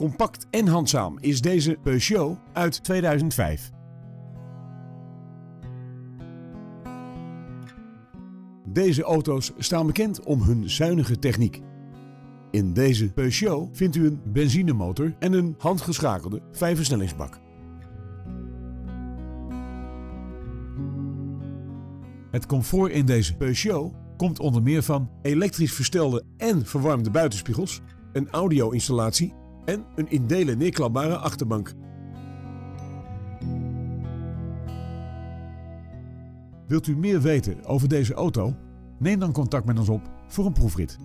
Compact en handzaam is deze Peugeot uit 2005. Deze auto's staan bekend om hun zuinige techniek. In deze Peugeot vindt u een benzinemotor en een handgeschakelde vijfversnellingsbak. Het comfort in deze Peugeot komt onder meer van elektrisch verstelde en verwarmde buitenspiegels, een audio-installatie en een in delen neerklapbare achterbank. Wilt u meer weten over deze auto? Neem dan contact met ons op voor een proefrit.